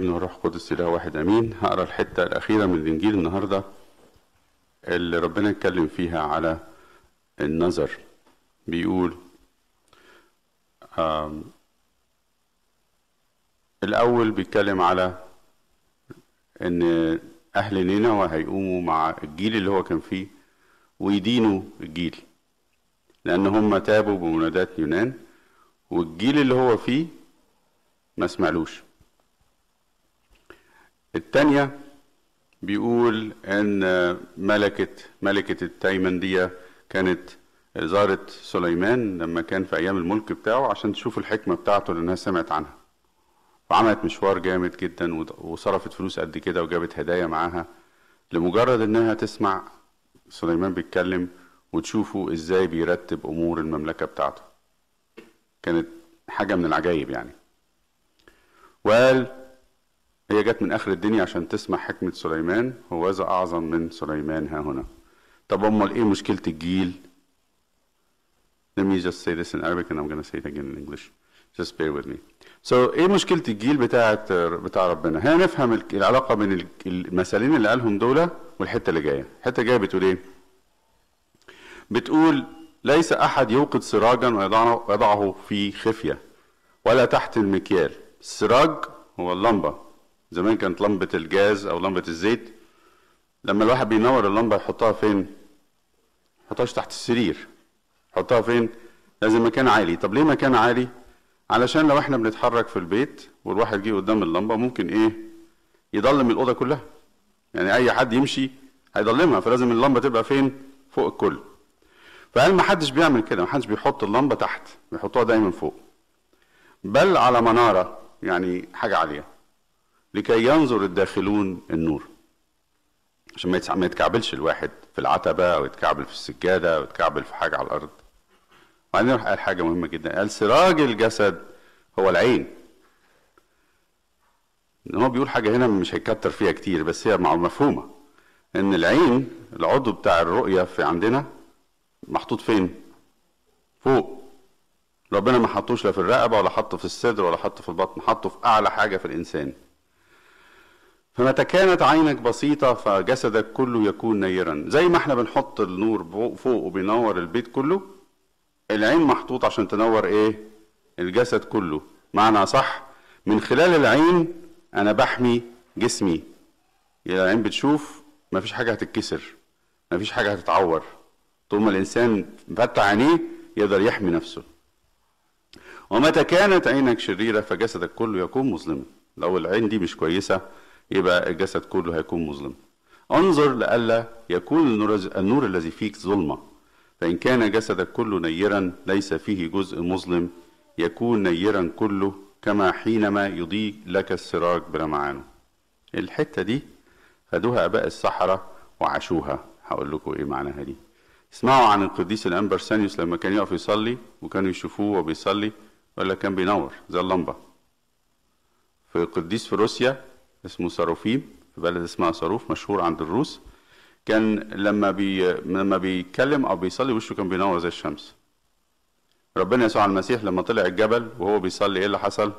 والابن والروح القدس اله واحد امين. هقرا الحته الاخيره من الانجيل النهارده اللي ربنا اتكلم فيها على النظر. بيقول الأول بيتكلم على إن أهل نينوى هيقوموا مع الجيل اللي هو كان فيه ويدينوا الجيل لأن هم تابوا بمنادات يونان والجيل اللي هو فيه ما سمعلوش. التانية بيقول إن ملكة ملكة التايمن دي كانت زارت سليمان لما كان في أيام الملك بتاعه عشان تشوف الحكمة بتاعته لأنها سمعت عنها. وعملت مشوار جامد جدا وصرفت فلوس قد كده وجابت هدايا معاها لمجرد إنها تسمع سليمان بيتكلم وتشوفوا إزاي بيرتب أمور المملكة بتاعته. كانت حاجة من العجائب يعني. وقال هي جت من آخر الدنيا عشان تسمع حكمة سليمان هوذا أعظم من سليمان ها هنا طب أمال إيه مشكلة الجيل Let me just say this in Arabic and I'm gonna say it again in English. Just bear with me. So إيه مشكلة الجيل بتاعت بتاع ربنا؟ هنا نفهم ال- العلاقة بين ال- المثالين اللي قالهم دول والحتة اللي جاية. الحتة الجاية بتقول إيه؟ بتقول ليس أحد يوقد سراجا ويضعه ويضعه في خفية ولا تحت المكيال. السراج هو اللمبة. زمان كانت لمبة الجاز أو لمبة الزيت لما الواحد بينور اللمبة يحطها فين؟ يحطهاش تحت السرير. يحطها فين؟ لازم مكان عالي، طب ليه مكان عالي؟ علشان لو إحنا بنتحرك في البيت والواحد جه قدام اللمبة ممكن إيه؟ يضلم الأوضة كلها. يعني أي حد يمشي هيضلمها فلازم اللمبة تبقى فين؟ فوق الكل. فقال ما حدش بيعمل كده، ما حدش بيحط اللمبة تحت، بيحطوها دايما فوق. بل على منارة يعني حاجة عالية. لكي ينظر الداخلون النور. عشان ما يتكعبلش الواحد في العتبة أو يتكعبل في السجادة أو يتكعبل في حاجة على الأرض. وبعدين راح قال حاجة مهمة جدا قال سراج الجسد هو العين إن هو بيقول حاجة هنا مش هيكتر فيها كتير بس هي مفهومة إن العين العضو بتاع الرؤية في عندنا محطوط فين؟ فوق ربنا ما حطوش لا في الرقبة ولا حطه في الصدر ولا حطه في البطن حطه في أعلى حاجة في الإنسان فمتى كانت عينك بسيطة فجسدك كله يكون نيرا. زي ما إحنا بنحط النور فوق وبينور البيت كله العين محطوط عشان تنور إيه؟ الجسد كله. معنى صح؟ من خلال العين أنا بحمي جسمي. العين بتشوف مفيش حاجة هتتكسر مفيش حاجة هتتعور. طول ما الإنسان مفتح عينيه يقدر يحمي نفسه. ومتى كانت عينك شريرة فجسدك كله يكون مظلما لو العين دي مش كويسة يبقى الجسد كله هيكون مظلم. انظر لئلا يكون النور, الذي فيك ظلمة. فإن كان جسدك كله نيرا ليس فيه جزء مظلم يكون نيرا كله كما حينما يضيء لك السراج بلمعانه الحتة دي خدوها آباء الصحراء وعاشوها. هقول لكم إيه معناها دي. اسمعوا عن القديس الأنبر سانيوس لما كان يقف يصلي وكانوا يشوفوه وهو بيصلي ولا كان بينور زي اللمبة. في قديس في روسيا اسمه صاروفيم في بلد اسمها صاروف مشهور عند الروس. كان لما بي لما بيتكلم أو بيصلي وشه كان بينور زي الشمس. ربنا يسوع المسيح لما طلع الجبل وهو بيصلي إيه اللي حصل؟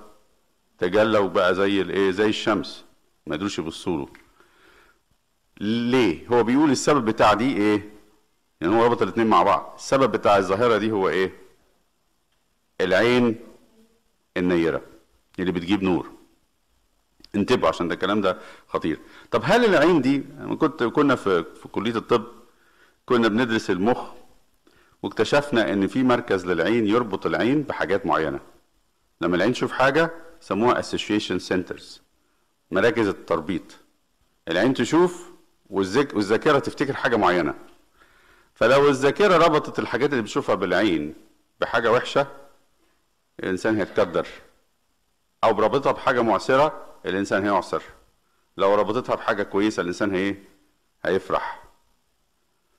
تجلى وبقى زي الايه زي الشمس. ما قدروش يبصوا له. ليه؟ هو بيقول السبب بتاع دي إيه؟ يعني هو ربط الاثنين مع بعض. السبب بتاع الظاهرة دي هو إيه؟ العين النيرة اللي بتجيب نور. انتبهوا عشان ده الكلام ده خطير. طب هل العين دي كنت كنا في في كلية الطب كنا بندرس المخ واكتشفنا إن في مركز للعين يربط العين بحاجات معينة. لما العين تشوف حاجة سموها association centers مراكز التربيط. العين تشوف. والذاكرة تفتكر حاجة معينة. فلو الذاكرة ربطت الحاجات اللي بتشوفها بالعين بحاجة وحشة الإنسان هيتكدر أو بربطها بحاجة معسره الإنسان هيعسر لو ربطتها بحاجة كويسة الإنسان هي هيفرح.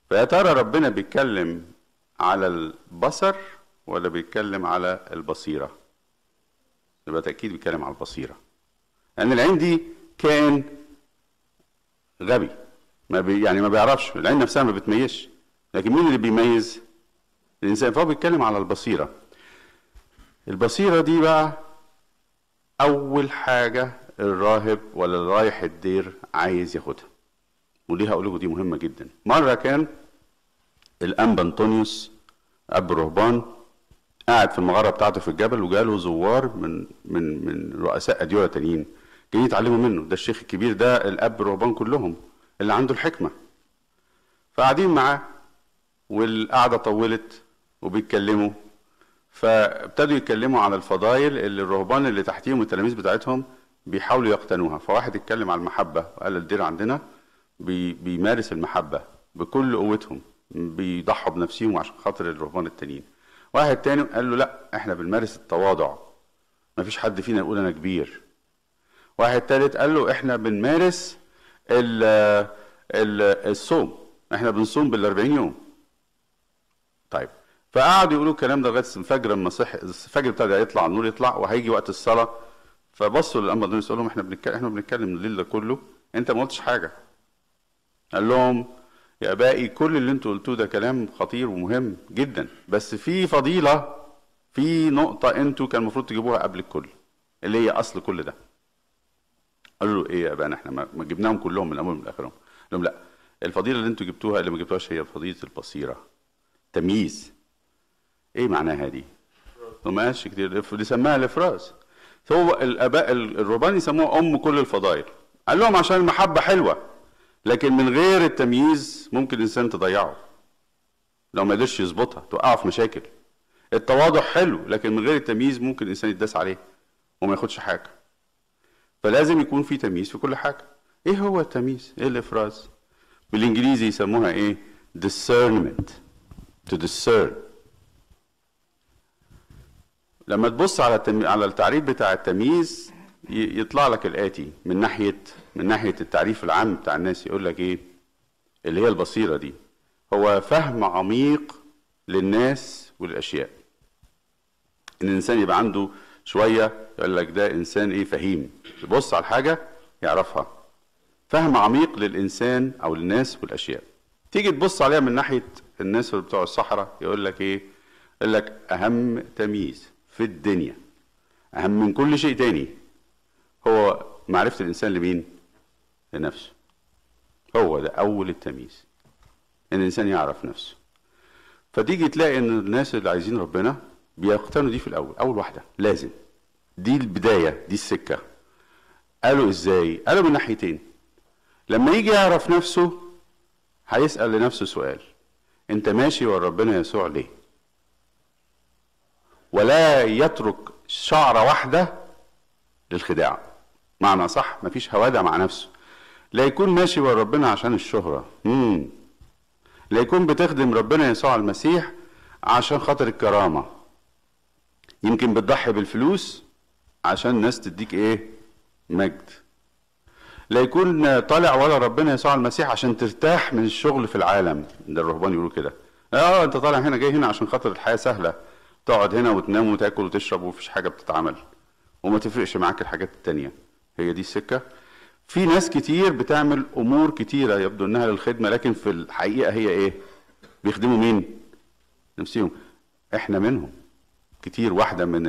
فيا ترى ربنا بيتكلم على البصر ولا بيتكلم على البصيرة؟ يبقى تأكيد بيتكلم على البصيرة. لأن العين دي كائن غبي. ما بي يعني ما بيعرفش. العين نفسها ما بتميزش. لكن مين اللي بيميز؟ الإنسان. فهو بيتكلم على البصيرة. البصيرة دي بقى أول حاجة الراهب ولا رايح الدير عايز ياخدها. ودي هقول لكم دي مهمة جدا. مرة كان الأنبا أنطونيوس أب الرهبان قاعد في المغارة بتاعته في الجبل وجاله زوار من من من رؤساء اديره تانيين. جايين يتعلموا منه. ده الشيخ الكبير ده الأب الرهبان كلهم اللي عنده الحكمة. فقاعدين معاه والقعدة طولت وبيتكلموا. فابتدوا يتكلموا عن الفضائل اللي الرهبان اللي تحتيهم والتلاميذ بتاعتهم بيحاولوا يقتنوها. فواحد اتكلم عن المحبة وقال الدير عندنا بي بيمارس المحبة بكل قوتهم بيضحوا بنفسهم عشان خاطر الرهبان التانيين. واحد تاني قال له لا إحنا بنمارس التواضع. مفيش حد فينا يقول أنا كبير. واحد تالت قال له إحنا بنمارس ال ال الصوم. إحنا بنصوم بال 40 يوم. طيب فقعدوا يقولوا الكلام ده لغاية الفجر لما صح الفجر ابتدى يطلع النور يطلع وهيجي وقت الصلاة فبصوا دول يقول لهم إحنا بنتكلم إحنا بنتكلم الليل ده كله أنت ما قلتش حاجة. قال لهم يا أبائي كل اللي أنتوا قلتوه ده كلام خطير ومهم جدا بس في فضيلة في نقطة أنتوا كان المفروض تجيبوها قبل الكل اللي هي أصل كل ده. قالوا له إيه يا أبانا إحنا ما جبناهم كلهم من اولهم لاخرهم لهم لا الفضيلة اللي أنتوا جبتوها اللي ما جبتوهاش هي فضيلة البصيرة تمييز. إيه معناها دي؟ ما قالش كتير دي سماها الإفراز. هو الاباء الرهبان يسموها أم كل الفضائل. قال لهم عشان المحبة حلوة لكن من غير التمييز ممكن الانسان تضيعه. لو ما قدرش يظبطها توقعه في مشاكل. التواضع حلو لكن من غير التمييز ممكن الانسان يتداس عليه وما ياخدش حاجة. فلازم يكون في تمييز في كل حاجة. إيه هو التمييز؟ إيه الإفراز؟ بالإنجليزي يسموها إيه؟ discernment. To discern. لما تبص على. على التعريف بتاع التمييز يطلع لك الآتي من ناحية من ناحية التعريف العام بتاع الناس يقول لك إيه؟ اللي هي البصيرة دي. هو فهم عميق للناس والأشياء. إن الإنسان يبقى عنده شوية يقول لك ده إنسان إيه؟ فهيم. يبص على الحاجة يعرفها. فهم عميق للإنسان أو للناس والأشياء. تيجي تبص عليها من ناحية الناس اللي بتوع الصحراء يقول لك إيه؟ يقول لك أهم تمييز. في الدنيا. أهم من كل شيء تاني هو معرفة الإنسان لمين؟ لنفسه. هو ده أول التمييز إن الإنسان يعرف نفسه. فتيجي تلاقي إن الناس اللي عايزين ربنا بيقتنوا دي في الأول أول واحدة لازم. دي البداية دي السكة. قالوا إزاي؟ قالوا من ناحيتين. لما يجي يعرف نفسه هيسأل لنفسه سؤال. أنت ماشي ورا ربنا يسوع ليه؟ ولا يترك شعره واحدة للخداع. معنى صح؟ مفيش هوادع مع نفسه. لا يكون ماشي ورا ربنا عشان الشهرة. مم. لا يكون بتخدم ربنا يسوع المسيح عشان خاطر الكرامة. يمكن بتضحي بالفلوس عشان الناس تديك إيه؟ مجد. لا يكون طالع ورا ربنا يسوع المسيح عشان ترتاح من الشغل في العالم. ده الرهبان يقولوا كده. آه أنت طالع هنا جاي هنا عشان خاطر الحياة سهلة. تقعد هنا وتنام وتاكل وتشرب ومفيش حاجة بتتعمل. وما تفرقش معاك الحاجات التانية. هي دي السكة. في ناس كتير بتعمل أمور كتيرة يبدو إنها للخدمة لكن في الحقيقة هي إيه؟ بيخدموا مين؟ نفسهم إحنا منهم. كتير. واحدة من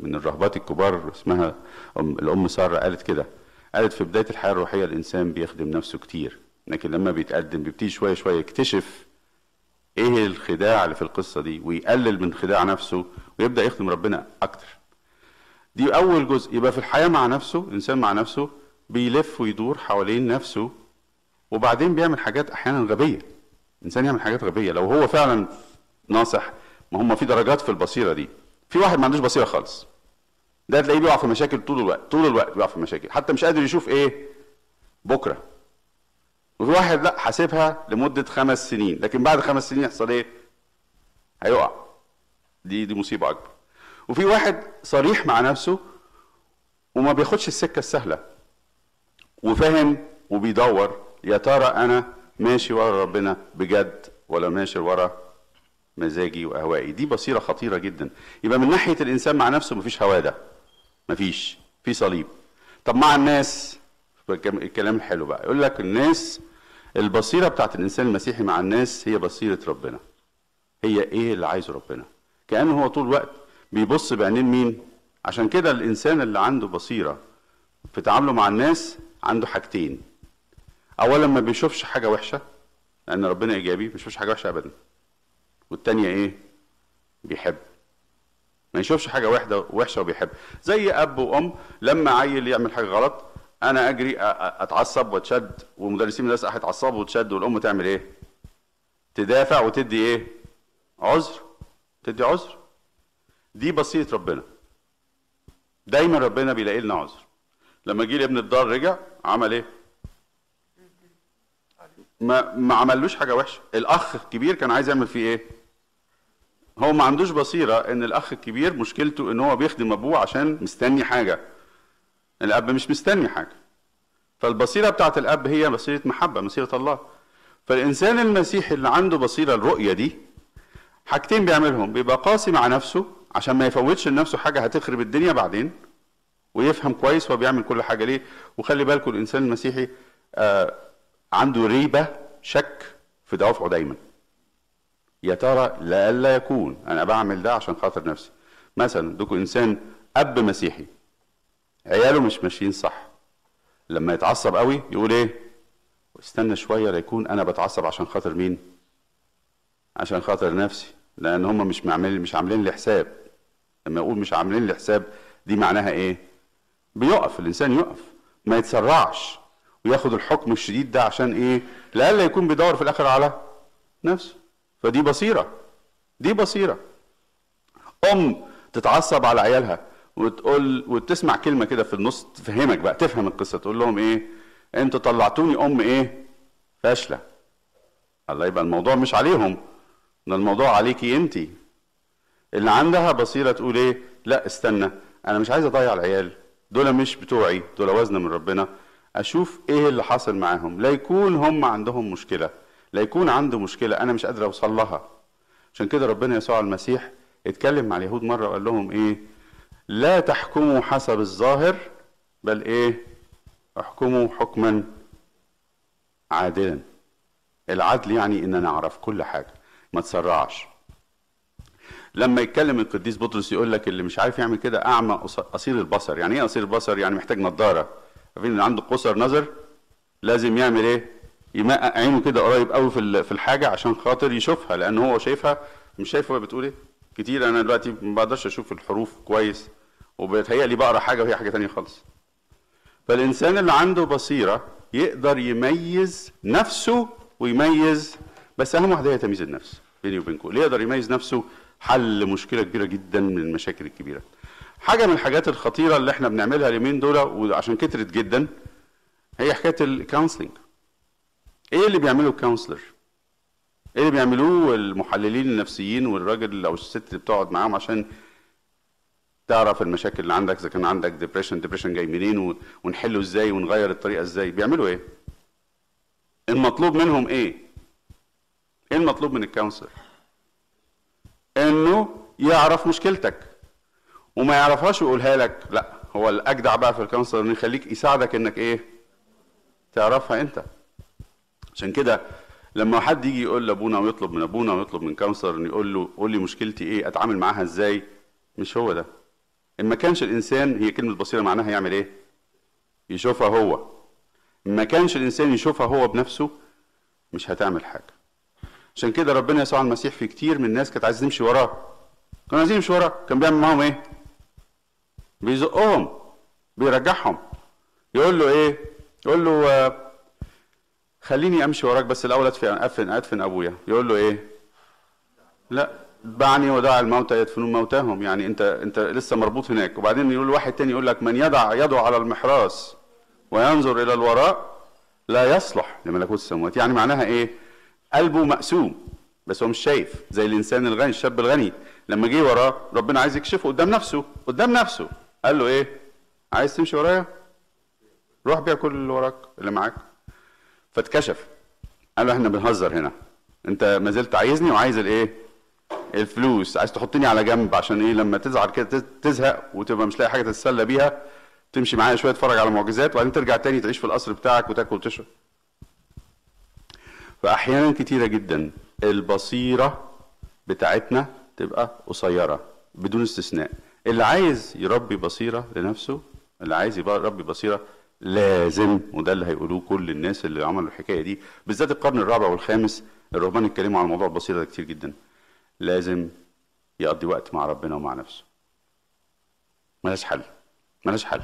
من الرهبات الكبار اسمها أم الأم سارة قالت كده. قالت في بداية الحياة الروحية الإنسان بيخدم نفسه كتير. لكن لما بيتقدم بيبتدي شوية شوية يكتشف إيه الخداع اللي في القصة دي؟ ويقلل من خداع نفسه ويبدأ يخدم ربنا أكتر. دي أول جزء. يبقى في الحياة مع نفسه إنسان مع نفسه بيلف ويدور حوالين نفسه وبعدين بيعمل حاجات أحيانا غبية. إنسان يعمل حاجات غبية. لو هو فعلا ناصح ما هم في درجات في البصيرة دي. في واحد ما عندوش بصيرة خالص. ده تلاقيه بيقع في مشاكل طول الوقت طول الوقت بيقع في مشاكل. حتى مش قادر يشوف إيه؟ بكرة. وفي واحد لا حاسبها لمدة خمس سنين لكن بعد خمس سنين يحصل إيه؟ هيقع. دي دي مصيبة أكبر. وفي واحد صريح مع نفسه وما بياخدش السكة السهلة وفاهم وبيدور يا ترى أنا ماشي ورا ربنا بجد ولا ماشي ورا مزاجي وأهوائي؟ دي بصيرة خطيرة جدا. يبقى من ناحية الإنسان مع نفسه مفيش هوادة مفيش في صليب. طب مع الناس الكلام الحلو بقى. يقول لك الناس البصيرة بتاعت الإنسان المسيحي مع الناس هي بصيرة ربنا. هي إيه اللي عايزه ربنا؟ كأنه هو طول الوقت بيبص بعينين مين؟ عشان كده الإنسان اللي عنده بصيرة في تعامله مع الناس عنده حاجتين. اولا ما بيشوفش حاجة وحشة لأن ربنا إيجابي ما بيشوفش حاجة وحشة ابدا. والتانية إيه؟ بيحب. ما يشوفش حاجة وحده وحشة وبيحب. زي أب وأم لما عيل يعمل حاجة غلط أنا اجري اتعصب واتشد ومدرسين المدرسة هيتعصبوا وتشد والأم تعمل إيه؟ تدافع وتدي إيه؟ عذر تدي عذر. دي بصيره ربنا. دايما ربنا بيلاقي لنا عذر. لما جه ابن الدار رجع عمل إيه؟ ما ما عملوش حاجة وحشة. الأخ الكبير كان عايز يعمل فيه إيه؟ هو ما عندوش بصيرة إن الأخ الكبير مشكلته إن هو بيخدم أبوه عشان مستني حاجة. الأب مش مستني حاجة. فالبصيرة بتاعت الأب هي بصيرة محبة بصيرة الله. فالإنسان المسيحي اللي عنده بصيرة الرؤية دي حاجتين بيعملهم. بيبقى قاسي مع نفسه عشان ما يفوتش لنفسه حاجة هتخرب الدنيا بعدين ويفهم كويس هو بيعمل كل حاجة ليه. وخلي بالكم الإنسان المسيحي آه عنده ريبة شك في دوافعه دايما. يا ترى لئلا يكون أنا بعمل ده عشان خاطر نفسي. مثلا دوكو إنسان أب مسيحي. عياله مش ماشيين صح. لما يتعصب قوي يقول إيه؟ استنى شوية ليكون أنا بتعصب عشان خاطر مين؟ عشان خاطر نفسي لأن هم مش معملين مش عاملين لي حساب. لما يقول مش عاملين لي حساب دي معناها إيه؟ بيقف الإنسان يقف ما يتسرعش وياخد الحكم الشديد ده عشان إيه؟ لئلا يكون بيدور في الآخر على نفسه. فدي بصيرة دي بصيرة. أم تتعصب على عيالها وتقول وتسمع كلمة كده في النص تفهمك بقى تفهم القصة تقول لهم إيه؟ أنتوا طلعتوني أم إيه؟ فاشلة. الله يبقى الموضوع مش عليهم ده الموضوع عليكي انت اللي عندها بصيرة تقول إيه؟ لا استنى أنا مش عايز أضيع العيال دول مش بتوعي دول وزن من ربنا. أشوف إيه اللي حاصل معاهم. لا يكون هم عندهم مشكلة لا يكون عنده مشكلة أنا مش قادر أوصل لها. عشان كده ربنا يسوع المسيح اتكلم مع اليهود مرة وقال لهم إيه؟ لا تحكموا حسب الظاهر بل إيه؟ احكموا حكما عادلا. العدل يعني ان أنا اعرف كل حاجة ما تسرعش. لما يتكلم القديس بطرس يقول لك اللي مش عارف يعمل كده أعمى قص- قصير البصر. يعني إيه قصير البصر؟ يعني محتاج نظاره عارفين اللي عنده قصر نظر لازم يعمل إيه؟ يمقق عينه كده قريب قوي في ال- في الحاجة عشان خاطر يشوفها لأن هو شايفها مش شايف هو بتقول إيه؟ كتير. أنا دلوقتي ما بقدرش أشوف الحروف كويس وبيتهيألي بقرأ حاجة وهي حاجة تانية خالص. فالإنسان اللي عنده بصيرة يقدر يميز نفسه ويميز بس أهم واحدة هي تمييز النفس بيني وبينكم. اللي يقدر يميز نفسه حل مشكلة كبيرة جدا من المشاكل الكبيرة. حاجة من الحاجات الخطيرة اللي إحنا بنعملها اليومين دول وعشان كترت جدا هي حكاية ال counseling إيه اللي بيعمله ال counselor إيه اللي بيعملوه المحللين النفسيين والراجل أو الست اللي بتقعد معاهم عشان تعرف المشاكل اللي عندك إذا كان عندك depression depression جاي منين ونحله إزاي ونغير الطريقة إزاي؟ بيعملوا إيه؟ المطلوب منهم إيه؟ إيه المطلوب من ال counselor إنه يعرف مشكلتك. وما يعرفهاش ويقولها لك لا هو الأجدع بقى في ال counselor إنه يخليك يساعدك إنك إيه؟ تعرفها أنت. عشان كده لما حد يجي يقول لابونا ويطلب من ابونا ويطلب من counselor انه يقول له قول لي مشكلتي إيه أتعامل معاها إزاي؟ مش هو ده. إن ما كانش الإنسان هي كلمة بصيرة معناها يعمل إيه؟ يشوفها هو. إن ما كانش الإنسان يشوفها هو بنفسه مش هتعمل حاجة. عشان كده ربنا يسوع المسيح في كتير من الناس كانت عايزة تمشي وراه. كانوا عايزين يمشي وراه. كان بيعمل معاهم إيه؟ بيزقهم بيرجعهم. يقول له إيه؟ يقول له آه، خليني أمشي وراك بس الأول ادفن ادفن أدفن أبويا. يقول له إيه؟ لا اتبعني ودع الموتى يدفنون موتاهم. يعني انت أنت لسه مربوط هناك. وبعدين يقول واحد تاني يقول لك من يضع يده على المحراس وينظر إلى الوراء لا يصلح لملكوت السماوات يعني معناها إيه؟ قلبه مقسوم. بس هو مش شايف. زي الإنسان الغني الشاب الغني. لما جه وراه ربنا عايز يكشفه قدام نفسه قدام نفسه. قال له إيه؟ عايز تمشي ورايا؟ روح بيع كل اللي وراك اللي معاك. فاتكشف. قال له إحنا بنهزر هنا. انت ما زلت عايزني وعايز الايه؟ الفلوس. عايز تحطني على جنب عشان إيه؟ لما تزعل كده تز- تزهق وتبقى مش لاقي حاجة تتسلى بيها تمشي معايا شوية تتفرج على معجزات وبعدين ترجع تاني تعيش في القصر بتاعك وتاكل وتشرب. فأحيانا كتيرة جدا البصيرة بتاعتنا تبقى قصيرة بدون استثناء. اللي عايز يربي بصيرة لنفسه اللي عايز يبقى ربي بصيرة لازم وده اللي هيقولوه كل الناس اللي عملوا الحكاية دي بالذات القرن الرابع والخامس. الرهبان اتكلموا عن موضوع البصيره ده كتير جدا. لازم يقضي وقت مع ربنا ومع نفسه. ملهاش حل. ملهاش حل.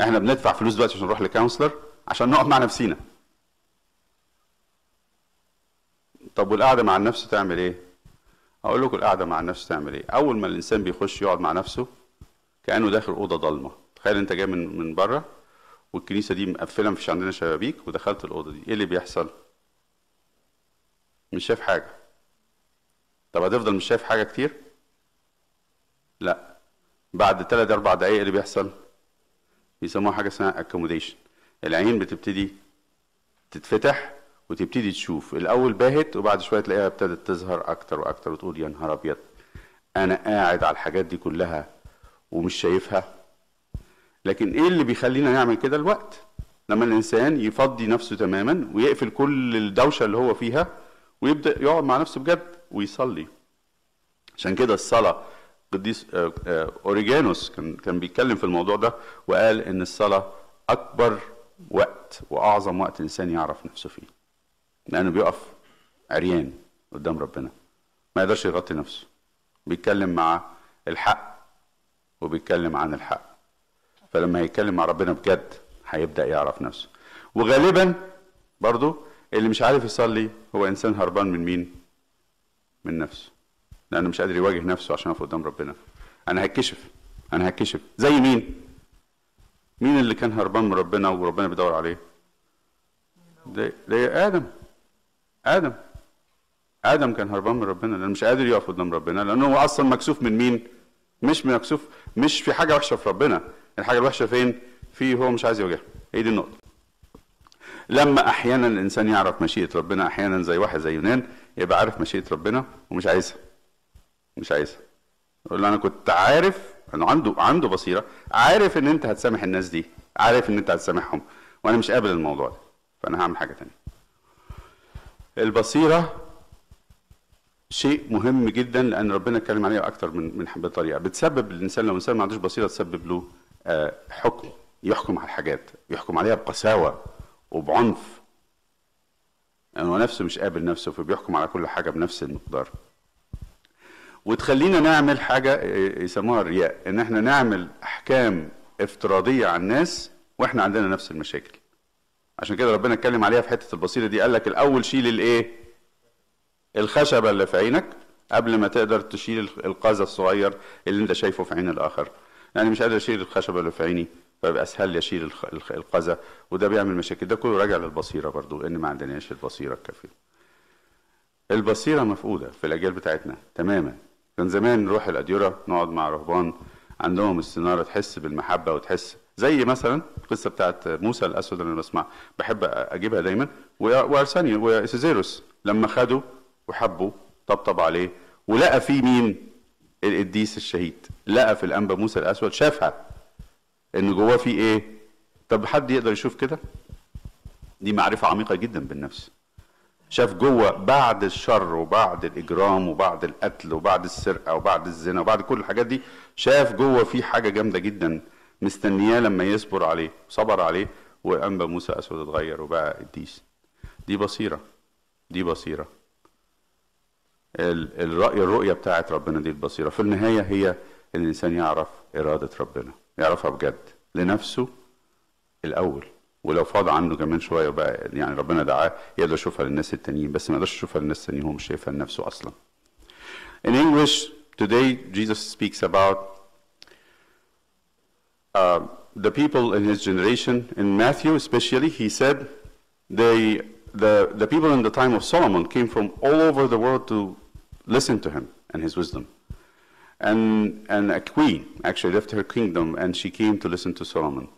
إحنا بندفع فلوس دلوقتي عشان نروح لكونسلر عشان نقعد مع نفسينا. طب والقعدة مع النفس تعمل إيه؟ أقول لكم القعدة مع النفس تعمل إيه. أول ما الإنسان بيخش يقعد مع نفسه كأنه داخل أوضة ضلمة. تخيل انت جاي من من بره والكنيسة دي مقفلة مفيش عندنا شبابيك ودخلت الأوضة دي. إيه اللي بيحصل؟ مش شايف حاجة. طب هتفضل مش شايف حاجة كتير؟ لا. بعد ثلاث أربع دقايق اللي بيحصل؟ بيسموها حاجة اسمها accommodation. العين بتبتدي تتفتح وتبتدي تشوف. الأول باهت وبعد شوية تلاقيها ابتدت تظهر أكتر وأكتر وتقول يا نهار أبيض أنا قاعد على الحاجات دي كلها ومش شايفها. لكن إيه اللي بيخلينا نعمل كده الوقت؟ لما الإنسان يفضي نفسه تماما ويقفل كل الدوشة اللي هو فيها ويبدأ يقعد مع نفسه بجد ويصلي. عشان كده الصلاة قديس آه، آه، أوريجانوس كان كان بيتكلم في الموضوع ده وقال إن الصلاة أكبر وقت وأعظم وقت الإنسان يعرف نفسه فيه. لأنه بيقف عريان قدام ربنا ما يقدرش يغطي نفسه. بيتكلم مع الحق وبيتكلم عن الحق. فلما يتكلم مع ربنا بجد هيبدأ يعرف نفسه. وغالبا برضو اللي مش عارف يصلي هو إنسان هربان من مين؟ من نفسه. لأنه مش قادر يواجه نفسه عشان يقف قدام ربنا. أنا هتكشف. أنا هتكشف. زي مين؟ مين اللي كان هربان من ربنا وربنا بيدور عليه؟ ده آدم. آدم. آدم كان هربان من ربنا لأنه مش قادر يقف قدام ربنا. لأنه هو أصلا مكسوف من مين؟ مش مكسوف مش في حاجة وحشة في ربنا. الحاجة الوحشة فين؟ فيه هو مش عايز يواجهها. هي دي النقطة. لما أحيانا الإنسان يعرف مشيئة ربنا أحيانا زي واحد زي يونان يبقى عارف مشيئة ربنا ومش عايزها. مش عايزها. يقول أنا كنت عارف إنه عنده عنده بصيرة عارف إن أنت هتسامح الناس دي عارف إن أنت هتسامحهم وأنا مش قابل الموضوع ده. فأنا هعمل حاجة تانية. البصيرة شيء مهم جدا لأن ربنا اتكلم عليها أكتر من من بطريقه بتسبب الإنسان لو الإنسان ما عندوش بصيرة تسبب له حكم يحكم على الحاجات يحكم عليها بقساوة وبعنف. يعني هو نفسه مش قابل نفسه فبيحكم على كل حاجة بنفس المقدار. وتخلينا نعمل حاجة يسموها الرياء إن إحنا نعمل أحكام افتراضية على الناس وإحنا عندنا نفس المشاكل. عشان كده ربنا اتكلم عليها في حتة البصيرة دي قال لك الأول شيل الإيه؟ الخشبة اللي في عينك قبل ما تقدر تشيل القذى الصغير اللي أنت شايفه في عين الآخر. يعني مش قادر أشيل الخشبة اللي في عيني فيبقى أسهل لي أشيل القذى وده بيعمل مشاكل. ده كله راجع للبصيرة برضو إن ما عندناش البصيرة الكافية. البصيرة مفقودة في الأجيال بتاعتنا تماما. كان زمان نروح الأديرة نقعد مع رهبان عندهم السنارة تحس بالمحبة وتحس زي مثلا القصة بتاعت موسى الأسود اللي أنا بسمع بحب أجيبها دايما. و- وارسانيا وسيزيروس لما خدوا وحبوا طبطب عليه ولقى فيه مين؟ القديس الشهيد. لقى في الأنبا موسى الأسود شافها. إن جواه في إيه؟ طب حد يقدر يشوف كده؟ دي معرفة عميقة جدا بالنفس. شاف جوه بعد الشر وبعد الإجرام وبعد القتل وبعد السرقة وبعد الزنا وبعد كل الحاجات دي شاف جوه في حاجة جامدة جدا مستنياه لما يصبر عليه. صبر عليه وانبا موسى اسود اتغير وبقى قديس دي بصيرة. دي بصيرة. ال- الرأي الرؤية بتاعت ربنا دي البصيرة. في النهاية هي إن الإنسان يعرف إرادة ربنا يعرفها بجد لنفسه الأول. ولو فاض عنه كمان شوية بقى يعني ربنا دعاه يقدر يشوفها للناس التانيين بس ما يقدرش يشوفها للناس التانيين هو مش شايفها لنفسه أصلا. In English today Jesus speaks about uh, the people in his generation. In Matthew especially he said they the, the people in the time of Solomon came from all over the world to listen to him and his wisdom. And, and a queen actually left her kingdom and she came to listen to Solomon.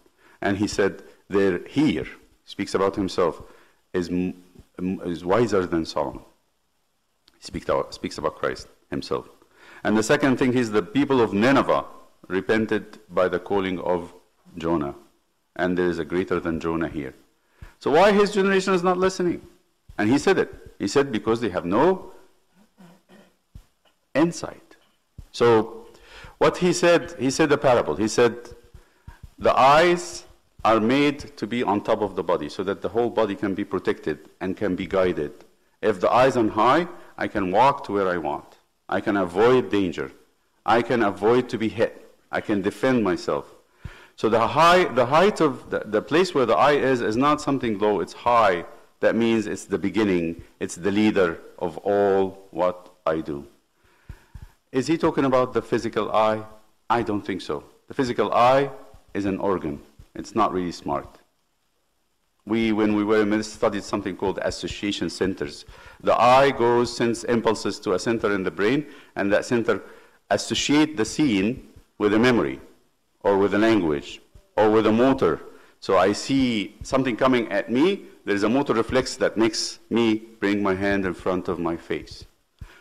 And he said, They're here, speaks about himself, is, is wiser than Solomon. He speaks speaks about Christ himself. And the second thing is the people of Nineveh repented by the calling of Jonah. And there is a greater than Jonah here. So why his generation is not listening? And he said it. He said because they have no insight. So what he said, he said a parable. He said, The eyes are made to be on top of the body so that the whole body can be protected and can be guided. If the eyes are high, I can walk to where I want. I can avoid danger. I can avoid to be hit. I can defend myself. So the high, the height of the, the place where the eye is is not something low. It's high. That means it's the beginning. It's the leader of all what I do. Is he talking about the physical eye? I don't think so. The physical eye is an organ. It's not really smart. We, when we were in studied something called association centers. The eye goes, sends impulses to a center in the brain, and that center associate the scene with a memory, or with a language, or with a motor. So I see something coming at me, there's a motor reflex that makes me bring my hand in front of my face.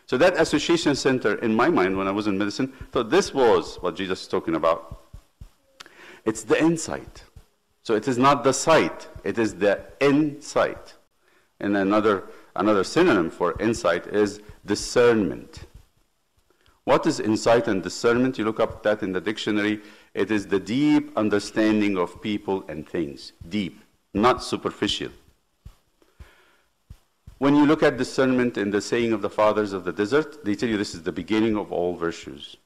So that association center in my mind when I was in medicine, thought this was what Jesus is talking about. It's the insight. So it is not the sight, it is the insight. And another, another synonym for insight is discernment. What is insight and discernment? You look up that in the dictionary. It is the deep understanding of people and things. Deep, not superficial. When you look at discernment in the saying of the fathers of the desert, they tell you this is the beginning of all virtues.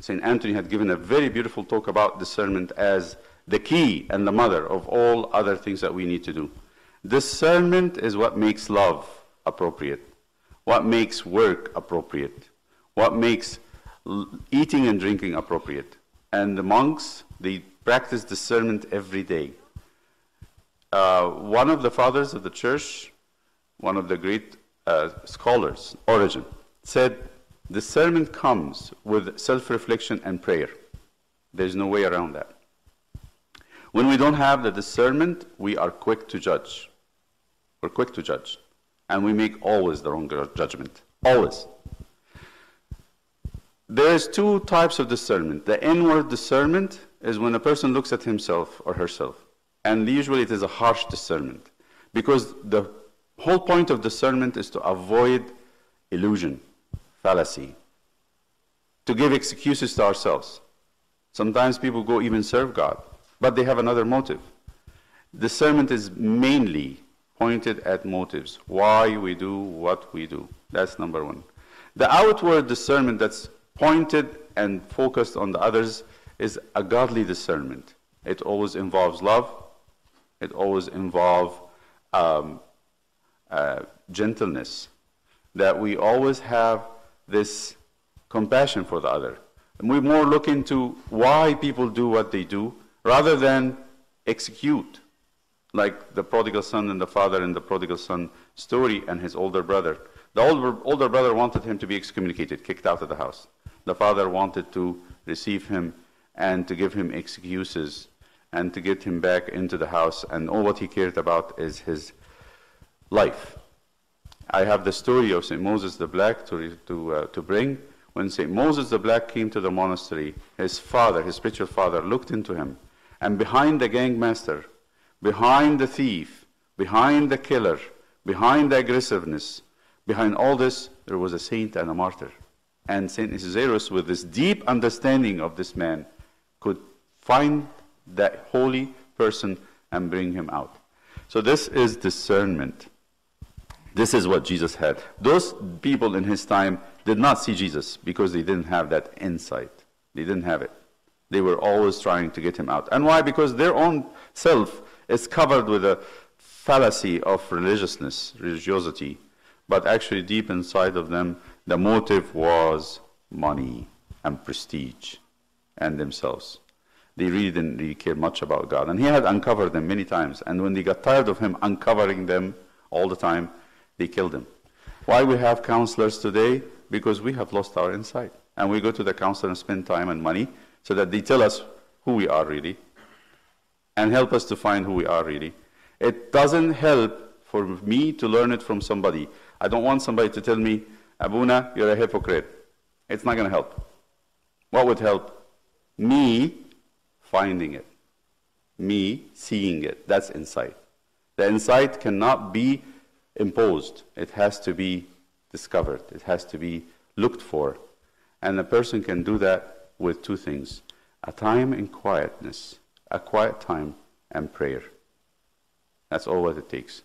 St. Anthony had given a very beautiful talk about discernment as the key and the mother of all other things that we need to do. Discernment is what makes love appropriate, what makes work appropriate, what makes eating and drinking appropriate. And the monks, they practice discernment every day. Uh, one of the fathers of the church, one of the great uh, scholars, Origen, said "The Discernment comes with self reflection and prayer. There's no way around that. When we don't have the discernment, we are quick to judge. We're quick to judge. And we make always the wrong judgment. Always. There's two types of discernment. The inward discernment is when a person looks at himself or herself. And usually it is a harsh discernment. Because the whole point of discernment is to avoid illusion fallacy, to give excuses to ourselves. Sometimes people go even serve God, but they have another motive. Discernment is mainly pointed at motives, why we do what we do. That's number one. The outward discernment that's pointed and focused on the others is a godly discernment. It always involves love, it always involves um, uh, gentleness, that we always have this compassion for the other. And we more look into why people do what they do rather than execute, like the prodigal son and the father in the prodigal son story and his older brother. The older, older brother wanted him to be excommunicated, kicked out of the house. The father wanted to receive him and to give him excuses and to get him back into the house, and all what he cared about is his life. I have the story of St. Moses the Black to, to, uh, to bring. When St. Moses the Black came to the monastery, his father, his spiritual father, looked into him. And behind the gangmaster, behind the thief, behind the killer, behind the aggressiveness, behind all this, there was a saint and a martyr. And St. Isidorus, with this deep understanding of this man, could find that holy person and bring him out. So this is discernment. This is what Jesus had. Those people in his time did not see Jesus because they didn't have that insight. They didn't have it. They were always trying to get him out. And why? Because their own self is covered with a fallacy of religiousness, religiosity. But actually, deep inside of them, the motive was money and prestige and themselves. They really didn't really care much about God. And he had uncovered them many times. And when they got tired of him uncovering them all the time, they killed him. Why we have counselors today? Because we have lost our insight. And we go to the counselor and spend time and money so that they tell us who we are really and help us to find who we are really. It doesn't help for me to learn it from somebody. I don't want somebody to tell me, Abuna, you're a hypocrite. It's not going to help. What would help? Me finding it. Me seeing it. That's insight. The insight cannot be imposed. It has to be discovered. It has to be looked for. And a person can do that with two things a time in quietness a quiet time and prayer. That's all what it takes.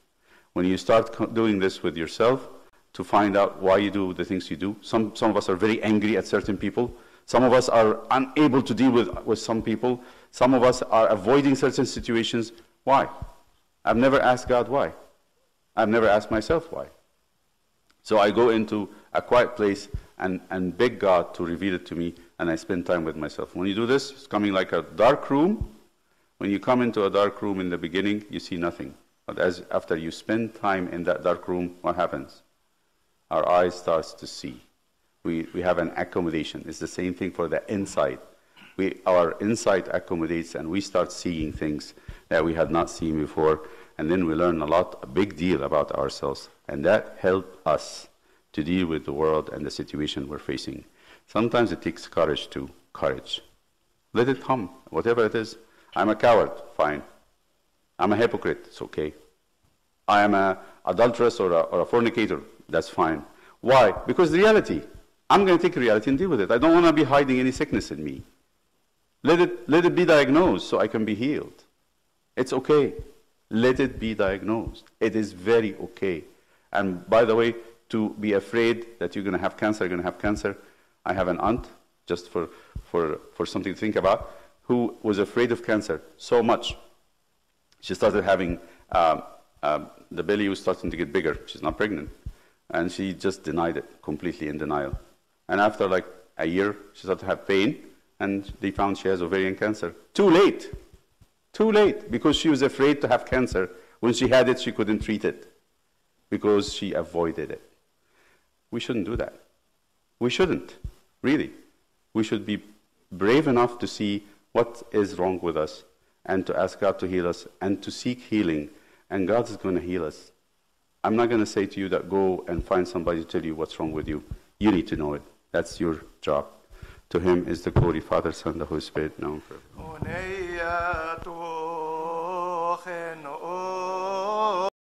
When you start doing this with yourself, to find out why you do the things you do. Some, some of us are very angry at certain people. Some of us are unable to deal with, with some people. Some of us are avoiding certain situations. Why? I've never asked God why. I've never asked myself why. So I go into a quiet place and, and beg God to reveal it to me, and I spend time with myself. When you do this, it's coming like a dark room. When you come into a dark room in the beginning, you see nothing. But as after you spend time in that dark room, what happens? Our eyes starts to see. We, we have an accommodation. It's the same thing for the inside. We, our insight accommodates, and we start seeing things that we had not seen before, and then we learn a lot, a big deal about ourselves, and that helps us to deal with the world and the situation we're facing. Sometimes it takes courage to Courage. Let it come, whatever it is. I'm a coward, fine. I'm a hypocrite, it's okay. I am an adulteress or a, or a fornicator, that's fine. Why? Because reality. I'm going to take reality and deal with it. I don't want to be hiding any sickness in me. Let it, let it be diagnosed so I can be healed. It's okay. Let it be diagnosed. It is very okay. And by the way, to be afraid that you're going to have cancer, you're going to have cancer. I have an aunt, just for, for, for something to think about, who was afraid of cancer so much. She started having, um, um, the belly was starting to get bigger. She's not pregnant. And she just denied it, completely in denial. And after like a year, she started to have pain, and they found she has ovarian cancer. Too late. Too late, because she was afraid to have cancer. When she had it, she couldn't treat it, because she avoided it. We shouldn't do that. We shouldn't, really. We should be brave enough to see what is wrong with us and to ask God to heal us and to seek healing, and God is going to heal us. I'm not going to say to you that go and find somebody to tell you what's wrong with you. You need to know it. That's your job. To him is the glory, Father, Son, the Holy Spirit, now forever. אורחן,